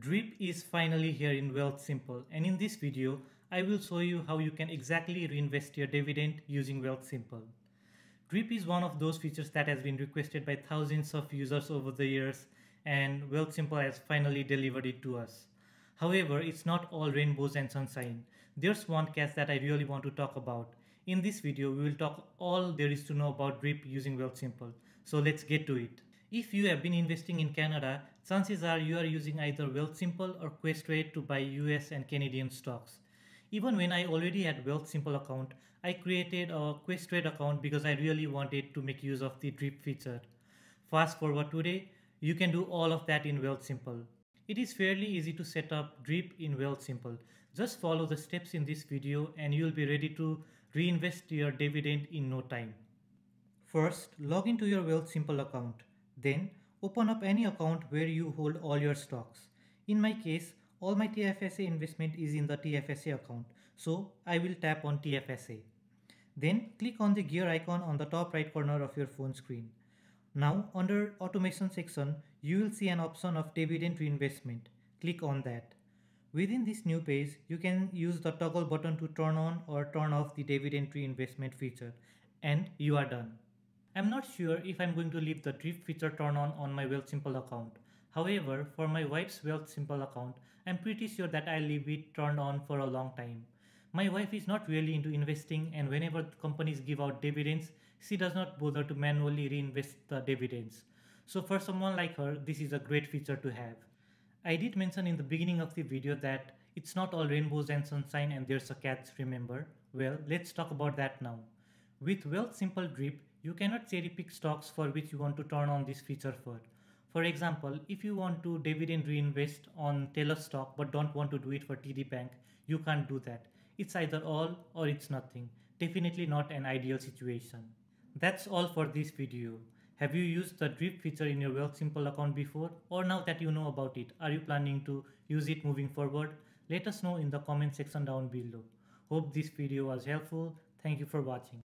Drip is finally here in Wealthsimple and in this video I will show you how you can exactly reinvest your dividend using Wealthsimple. Drip is one of those features that has been requested by thousands of users over the years and Wealthsimple has finally delivered it to us. However, it's not all rainbows and sunshine. There's one catch that I really want to talk about. In this video, we will talk all there is to know about Drip using Wealthsimple. So let's get to it. If you have been investing in Canada, chances are you are using either Wealthsimple or Questrade to buy US and Canadian stocks. Even when I already had Wealthsimple account, I created a Questrade account because I really wanted to make use of the drip feature. Fast forward today, you can do all of that in Wealthsimple. It is fairly easy to set up drip in Wealthsimple. Just follow the steps in this video and you will be ready to reinvest your dividend in no time. First, log into your Wealthsimple account. Then open up any account where you hold all your stocks. In my case, all my TFSA investment is in the TFSA account, so I will tap on TFSA. Then click on the gear icon on the top right corner of your phone screen. Now under automation section, you will see an option of dividend reinvestment. Click on that. Within this new page, you can use the toggle button to turn on or turn off the dividend reinvestment feature and you are done. I'm not sure if I'm going to leave the drip feature turned on on my Wealthsimple account. However, for my wife's Wealthsimple account, I'm pretty sure that I'll leave it turned on for a long time. My wife is not really into investing and whenever companies give out dividends, she does not bother to manually reinvest the dividends. So for someone like her, this is a great feature to have. I did mention in the beginning of the video that it's not all rainbows and sunshine and there's a catch, remember? Well, let's talk about that now. With Wealthsimple Drip, you cannot cherry pick stocks for which you want to turn on this feature for. For example, if you want to dividend reinvest on TELUS stock but don't want to do it for TD Bank, you can't do that. It's either all or it's nothing. Definitely not an ideal situation. That's all for this video. Have you used the drip feature in your Wealthsimple account before? Or now that you know about it, are you planning to use it moving forward? Let us know in the comment section down below. Hope this video was helpful. Thank you for watching.